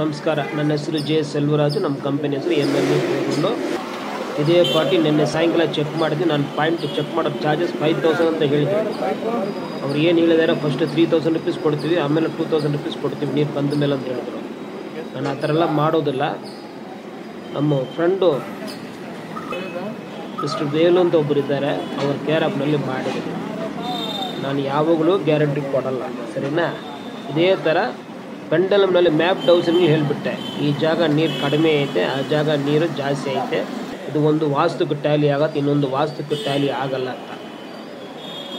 ನಮಸ್ಕಾರ. ನನ್ನ ಹೆಸರು ಜೆ ಸೆಲ್ವರಾಜು. ನಮ್ಮ ಕಂಪನಿ ಹೆಸರು ಎಂ ಎಲ್ ಎ ಇದೇ ಪಾರ್ಟಿ ನಿನ್ನೆ ಸಾಯಂಕಾಲ ಚೆಕ್ ಮಾಡಿದ್ವಿ ನಾನು ಪಾಯಿಂಟ್ ಚೆಕ್ ಮಾಡೋ ಚಾರ್ಜಸ್ ಫೈವ್ ತೌಸಂಡ್ ಅಂತ ಹೇಳಿದ್ವಿ ಅವ್ರು ಏನು ಹೇಳಿದಾರೆ ಫಸ್ಟ್ ತ್ರೀ ತೌಸಂಡ್ ರುಪೀಸ್ ಕೊಡ್ತೀವಿ, ಆಮೇಲೆ ಟೂ ತೌಸಂಡ್ ರುಪೀಸ್ ಕೊಡ್ತೀವಿ. ನೀರು ಬಂದ ಮೇಲೆ ಅಂತ ಹೇಳಿದ್ರು. ನಾನು ಆ ಥರ ಎಲ್ಲ ಮಾಡೋದಿಲ್ಲ. ನಮ್ಮ ಫ್ರೆಂಡು ಮಿಸ್ಟರ್ ವೇಲು ಅಂತ ಒಬ್ಬರು ಇದ್ದಾರೆ. ಅವ್ರ ಕೇರ್ ಆ್ಯಪ್ನಲ್ಲಿ ಮಾಡಿದ್ರು. ನಾನು ಯಾವಾಗಲೂ ಗ್ಯಾರಂಟಿ ಕೊಡಲ್ಲ. ಸರಿನಾ? ಇದೇ ಥರ ಪೆಂಡಲಮ್ನಲ್ಲಿ ಮ್ಯಾಪ್ ಡೌಸನ್ಗೆ ಹೇಳಿಬಿಟ್ಟೆ. ಈ ಜಾಗ ನೀರು ಕಡಿಮೆ ಐತೆ, ಆ ಜಾಗ ನೀರು ಜಾಸ್ತಿ ಐತೆ. ಇದು ಒಂದು ವಾಸ್ತುಕ್ಕೆ ಟ್ಯಾಲಿ ಆಗತ್ತೆ, ಇನ್ನೊಂದು ವಾಸ್ತುಕ್ಕೆ ಟ್ಯಾಲಿ ಆಗಲ್ಲ ಅಂತ.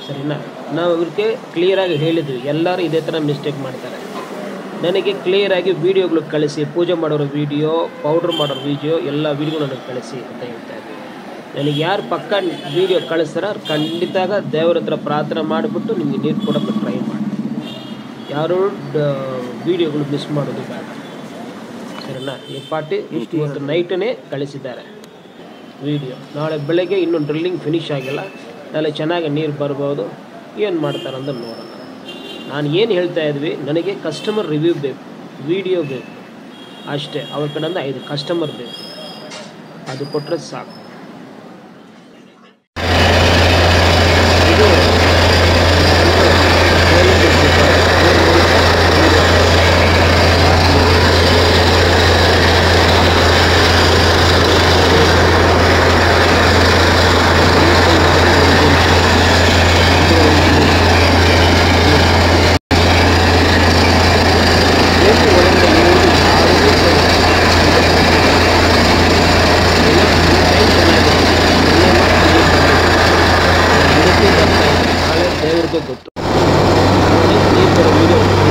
ಸರಿನಾ? ನಾವು ಅವ್ರಿಗೆ ಕ್ಲಿಯರಾಗಿ ಹೇಳಿದ್ವಿ. ಎಲ್ಲರೂ ಇದೇ ಥರ ಮಿಸ್ಟೇಕ್ ಮಾಡ್ತಾರೆ. ನನಗೆ ಕ್ಲಿಯರಾಗಿ ವೀಡಿಯೋಗಳು ಕಳಿಸಿ, ಪೂಜೆ ಮಾಡೋರ ವೀಡಿಯೋ ಪೌಡ್ರ್ ಮಾಡೋರ ವೀಡಿಯೋ ಎಲ್ಲ ವೀಡಿಯೋ ನನಗೆ ಕಳಿಸಿ ಅಂತ ಹೇಳ್ತಾ ಇದ್ದೆ ನನಗೆ ಯಾರು ಪಕ್ಕ ವೀಡಿಯೋ ಕಳಿಸ್ತಾರ ಖಂಡಿತಾಗ ದೇವ್ರ ಹತ್ರ ಪ್ರಾರ್ಥನೆ ಮಾಡಿಬಿಟ್ಟು ನಿಮಗೆ ನೀರು ಕೊಡೋಕ್ಕೆ ಟ್ರೈ ಯಾರು ವೀಡಿಯೋಗಳು ಮಿಸ್ ಮಾಡೋದು ಬೇಡ. ಸರಿನಾ? ಈ ಪಾರ್ಟಿ ಇಷ್ಟು ಇವತ್ತು ನೈಟನೇ ಕಳಿಸಿದ್ದಾರೆ. ವೀಡಿಯೋ. ನಾಳೆ ಬೆಳಗ್ಗೆ ಇನ್ನೂ ಡ್ರಿಲ್ಲಿಂಗ್ ಫಿನಿಶ್ ಆಗಿಲ್ಲ. ನಾಳೆ ಚೆನ್ನಾಗಿ ನೀರು ಬರ್ಬೋದು. ಏನು ಮಾಡ್ತಾರೆ ಅಂತ ನೋಡೋಣ. ನಾನು ಏನು ಹೇಳ್ತಾ ಇದ್ವಿ? ನನಗೆ ಕಸ್ಟಮರ್ ರಿವ್ಯೂ ಬೇಕು. ವೀಡಿಯೋ ಬೇಕು. ಅಷ್ಟೇ. ಅವ್ರ ಕಡೆಯಿಂದ ಐದು ಕಸ್ಟಮರ್ ಬೇಕು. ಅದು ಕೊಟ್ಟರೆ ಸಾಕು. 这个驴肉